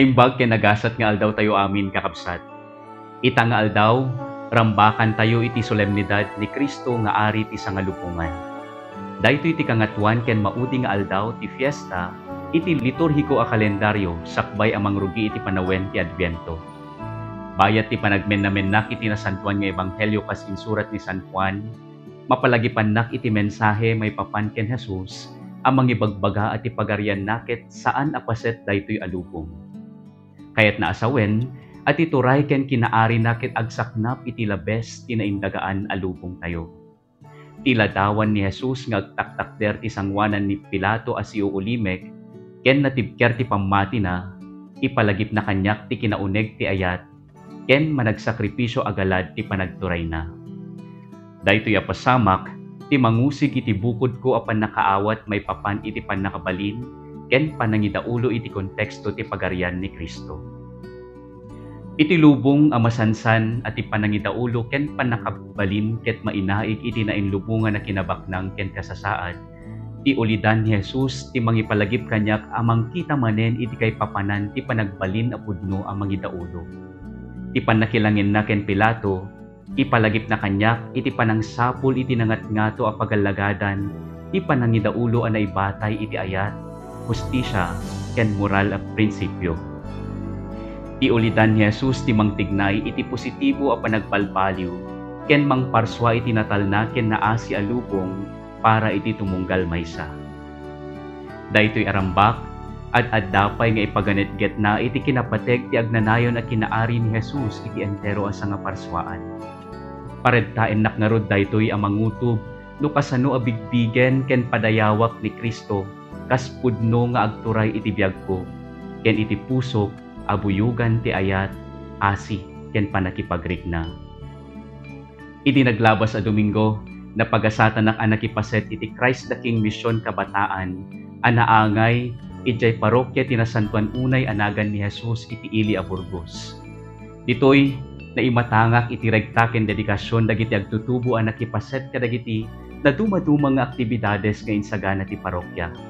Naimbag kay nagasat nga aldaw tayo amin kakabsat. Ita nga aldaw, rambakan tayo iti solemnidad ni Kristo nga ari ti sangalupungan. Dahito iti kangatuan ken maudi nga aldaw ti fiesta iti liturhiko a kalendaryo sakbay amang rugi iti panawen ti Adviento. Bayat ti panagmenamenak iti nasantuan nga ebanghelyo kas insurat ni San Juan, mapalagipannak iti mensahe may papan ken Jesus, amang ibagbaga at ipagarian nakit saan apaset daytoy alubong. Kayat naasawen, at ituray ken kinaari nakit agsaknap iti labes tinaindagaan alubong tayo. Tila dawan ni Jesus nga agtaktakder ti sangwanan ni Pilato as iuulimek, ken natibker ti pamati na, ipalagip na kanyak ti kinauneg ti ayat, ken managsakripisyo agalad ti panagturay na. Daytoy apasamak, ti mangusig iti bukod ko apan nakaawat may papan iti panakabalin, ken panangidaulo iti konteksto ti pagarian ni Kristo. Iti lubong a masansan at ipanangidaulo ken panakabalin ket mainaig iti nainlubungan na kinabaknang ken kasasaad. Ti ulidan ni Jesus ti mangipalagip kanyak amang kita manen iti kay papanan ti panagbalin a pudno a mangidaulo. Ti panakilangin na ken Pilato, ipalagip na kanyak iti panangsapul iti nangat-ngato a pagalagadan, ti panangidaulo a naibatay iti ayat, hustisya, ken moral a prinsipyo. Ti ulidan ni Jesus ti mangtignay iti positibo a panagbalbaliw, ken mangparswa iti natalna ken naasi a lubong para iti tumunggal maysa. Daytoy arambak, at addapay nga ipaganetget na iti kinapateg ti agnanayon at kinaari ni Jesus iti entero a nga parswaan. Paredtaen nakngarod daytoy a mangutob no kasano a bigbigen ken padayawak ni Kristo kas pudno nga agturay iti biag ko ken iti puso abuyugan ti ayat asi ken panakipagrigna. Iti naglabas a Domingo, napagasatan nak anakipaset iti Christ the King Mission Kabataan, anaangay ijay parokya tinasantuan unay anagan ni Jesus iti ili a Burgos. Ditoy na imatangak iti regtaken dedikasyon dagiti agtutubo ang nakipaset kadagiti na dumadumang nga aktibidades nga insagana ti parokya.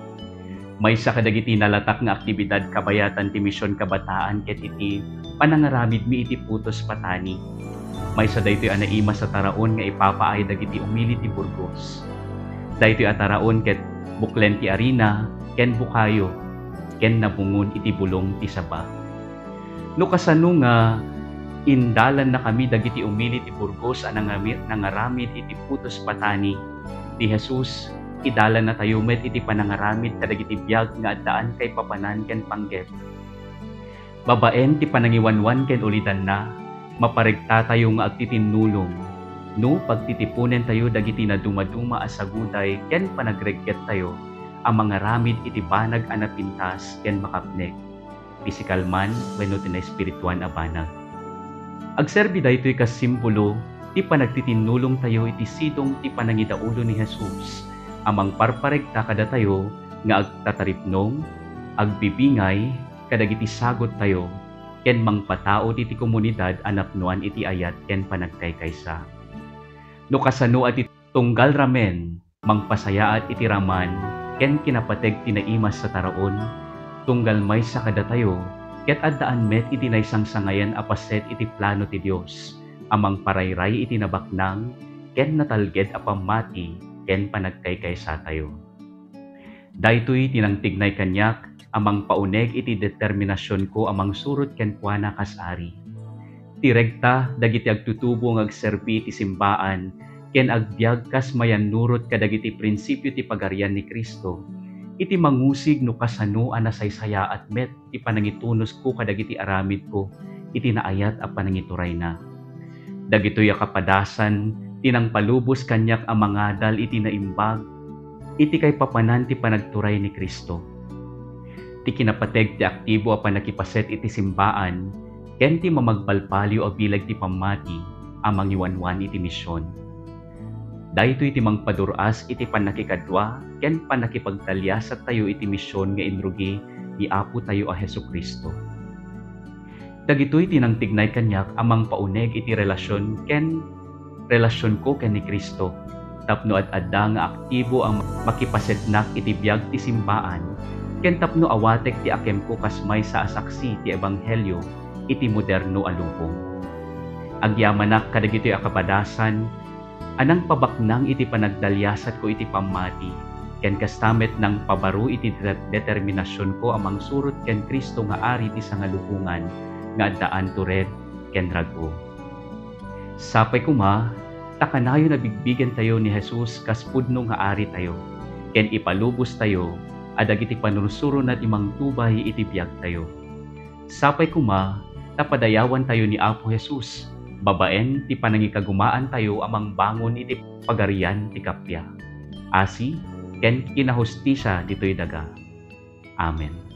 May sa kadagiti nalatak nga aktibidad kabayatan ti misyon kabataan ket iti panangaramid mi iti putos patani. May sa daytoy anaima sa taraon nga ipapaay dagiti umili ti Burgos. Daytoy ataraon ket buklen ti arena ken bukayo ken nabungon iti bulong ti saba. No kasano nga indalan na kami dagiti umili ti Burgos anang nangaramid iti putos patani ti Jesus idalan na tayo met iti panangaramid kadagiti biyag nga addaan kay papanan ken panggep. Babaen ti panangiwanwan ken ulitan na. Maparegta tayo nga agtitinulong no pagtitipunen tayo dagiti na dumaduma as saguday ken panagregget tayo. Ang mga ramid iti banag anapintas ken makapnek. Pisikal man wenno tinay espirituan a banag. Agserbi daytoy kas simbolo ti panagtitinulong tayo iti sidong ti panangidaulo ni Jesus amang parparegta kada tayo nga agtataripnong agbibingay kadagiti sagot tayo ken mangpatao iti komunidad anapnuan iti ayat ken panagkaykaysa. No kasano at tunggal ramen mangpasaya at iti raman ken kinapateg tinaimas sa taraon tunggal may sa kada tayo ket addaan met iti naysang sangayan apaset iti plano ti Dios amang parayray iti nabaknang ken natalged a ken panagkaykaysa tayo. Daytoy tinangtignay kanyak amang pauneg iti determinasyon ko amang surot ken kuana kasari. Ti regta dagiti agtutubo ng agserbi ti simbaan ken agbyag kas mayan nurot kadagiti prinsipyo ti pagarian ni Kristo. Iti mangusig no kasano a nasaysaya at met ti panangitunos ko kadagiti aramid ko iti naayat a panangituray na. Dagitoy a kapadasan tinang palubos kanyak a mangadal iti naimbag. Iti kay papanan ti panagturay ni Kristo. Ti kinapateg ti aktibo a panakipaset iti simbaan ken ti mamagbalpalyo a bilag ti pamati amang iwanwan iti misyon. Daytoy iti mangpaduras iti panakikadwa ken panakipagtalya sa tayo iti misyon nga inrugi ni Apo tayo a Heso Kristo. Dagitoy tinangtignay kanyak amang pauneg iti relasyon ken relasyon ko ken ni Kristo. Tapno at adda nga aktibo ang makipasetnak iti biyag ti simbaan ken tapno awatek ti akem ko kasmay sa asaksi ti ebanghelyo iti moderno a lubong. Agyamanak kadagitoy akabadasan, anang pabaknang iti panagdalyasat ko iti pamati, ken kastamet ng pabaro iti det- determinasyon ko amang surot ken Kristo nga ari ti sangalupungan nga addaan tured ken rago. Sapay kuma, takanayo na bigbigan tayo ni Jesus kas pudno nga ari tayo, ken ipalubos tayo, adag iti panursuro na imang tubay iti biyag tayo. Sapay kuma, tapadayawan tayo ni Apo Jesus, babaen ti panangikagumaan tayo amang bangon iti pagarian ti kapya. Asi, ken kinahustisya ditoy daga. Amen.